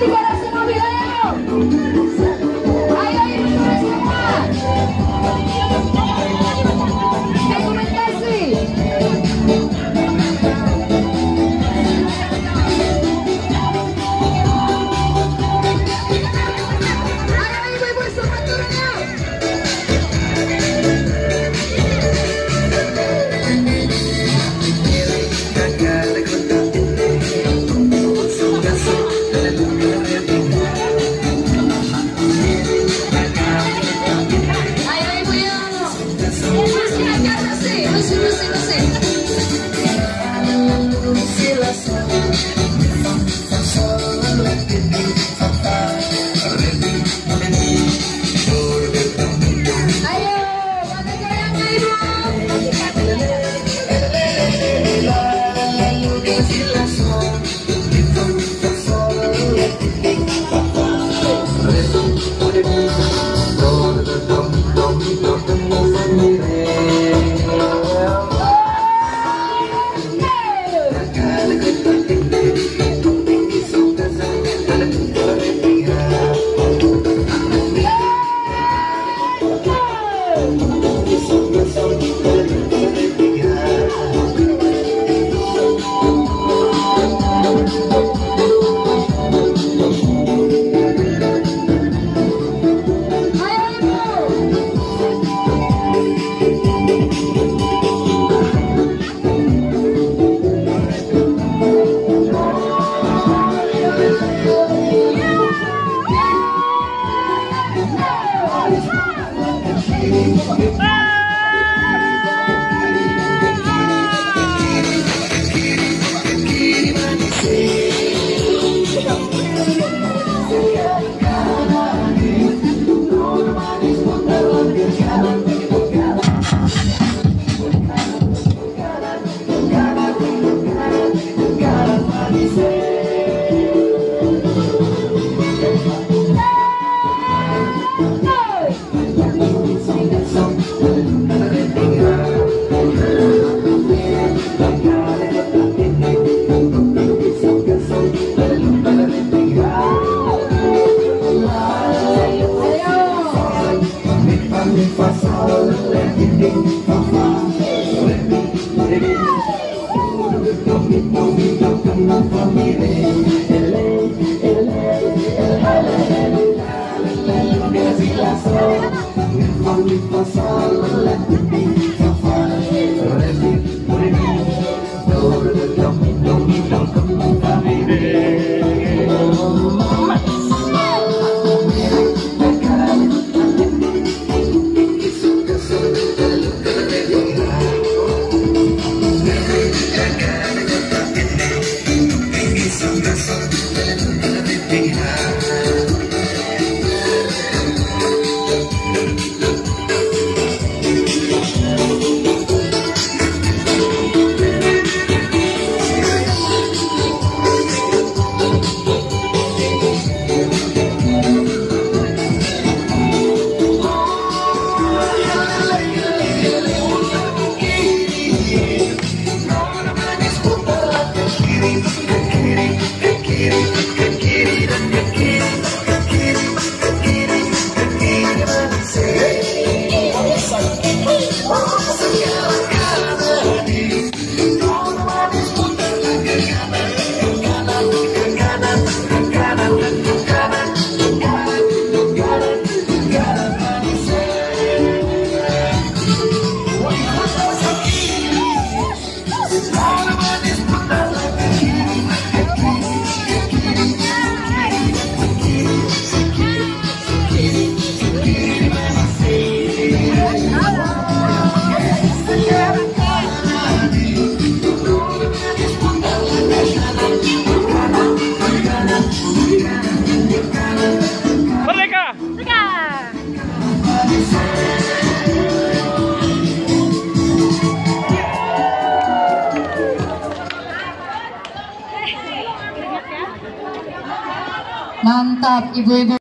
Tiga ratus 300 mobil Ayo If I need my soul, let me be Hey. Mantap ibu-ibu.